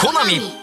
コナミ。